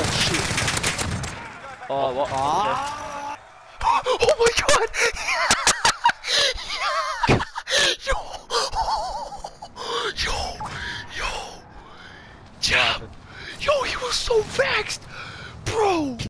Oh shit. Oh, what? Ah. Oh my god! yo! Yo! Yo! Jab! Yo, he was so vexed! Bro!